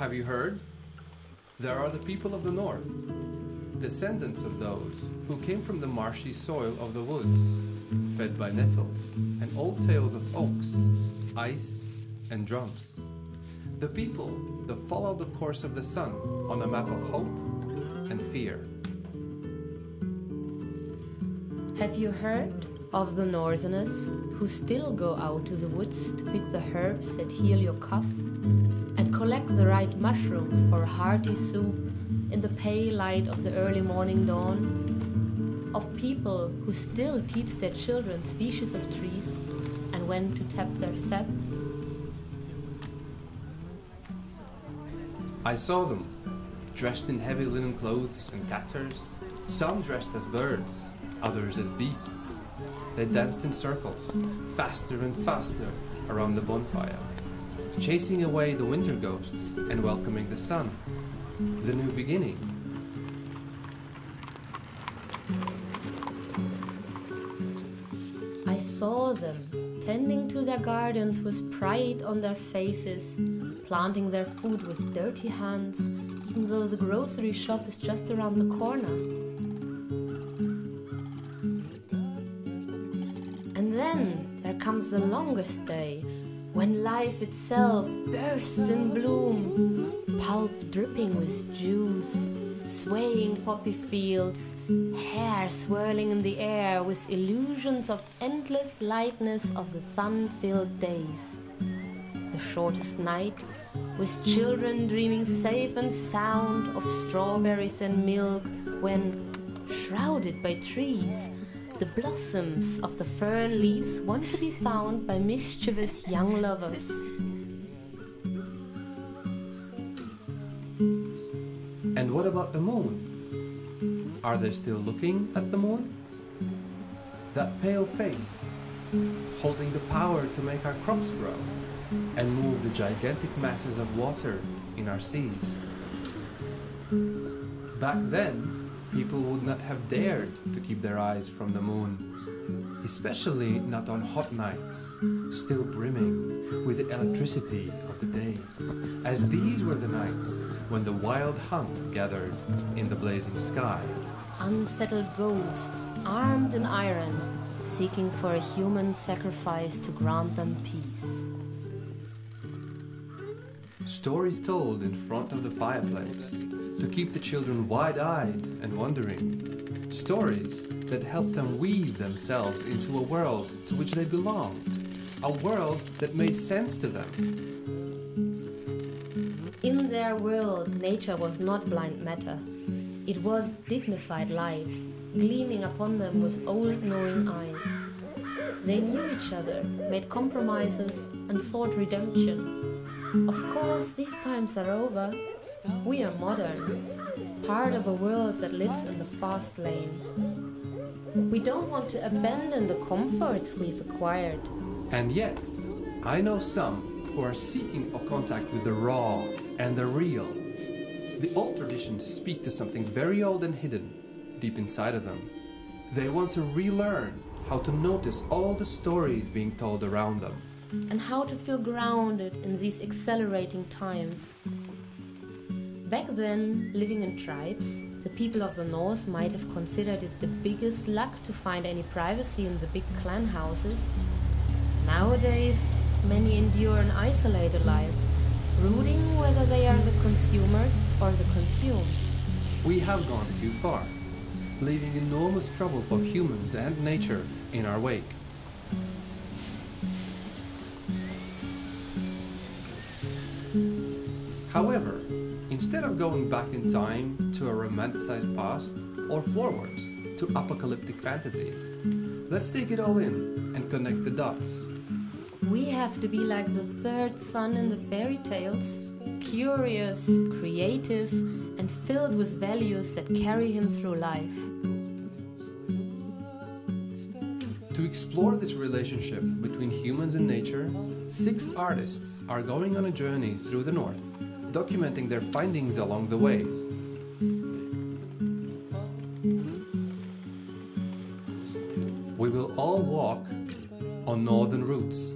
Have you heard? There are the people of the north, descendants of those who came from the marshy soil of the woods, fed by nettles and old tales of oaks, ice, and drums. The people that follow the course of the sun on a map of hope and fear. Have you heard of the Northerners who still go out to the woods to pick the herbs that heal your cough and collect the right mushrooms for a hearty soup in the pale light of the early morning dawn? Of people who still teach their children species of trees and when to tap their sap? I saw them, dressed in heavy linen clothes and tatters, some dressed as birds, others as beasts. They danced in circles, faster and faster, around the bonfire, chasing away the winter ghosts and welcoming the sun, the new beginning. I saw them tending to their gardens with pride on their faces, planting their food with dirty hands, even though the grocery shop is just around the corner. Comes the longest day, when life itself bursts in bloom, pulp dripping with juice, swaying poppy fields, hair swirling in the air with illusions of endless lightness of the sun filled days. The shortest night, with children dreaming safe and sound of strawberries and milk, when, shrouded by trees, the blossoms of the fern leaves want to be found by mischievous young lovers. And what about the moon? Are they still looking at the moon? That pale face, holding the power to make our crops grow and move the gigantic masses of water in our seas. Back then, people would not have dared to keep their eyes from the moon, especially not on hot nights, still brimming with the electricity of the day, as these were the nights when the wild hunt gathered in the blazing sky. Unsettled ghosts, armed in iron, seeking for a human sacrifice to grant them peace. Stories told in front of the fireplace to keep the children wide eyed and wondering. Stories that helped them weave themselves into a world to which they belonged, a world that made sense to them. In their world, nature was not blind matter. It was dignified life, gleaming upon them with old knowing eyes. They knew each other, made compromises, and sought redemption. Of course, these times are over. We are modern, part of a world that lives in the fast lane. We don't want to abandon the comforts we've acquired. And yet, I know some who are seeking for contact with the raw and the real. The old traditions speak to something very old and hidden deep inside of them. They want to relearn how to notice all the stories being told around them. And how to feel grounded in these accelerating times. Back then, living in tribes, the people of the north might have considered it the biggest luck to find any privacy in the big clan houses. Nowadays, many endure an isolated life, brooding whether they are the consumers or the consumed. We have gone too far, leaving enormous trouble for humans and nature in our wake. However, instead of going back in time to a romanticized past or forwards to apocalyptic fantasies, let's take it all in and connect the dots. We have to be like the third son in the fairy tales curious, creative, and filled with values that carry him through life. To explore this relationship between humans and nature, six artists are going on a journey through the north, documenting their findings along the way. We will all walk on northern routes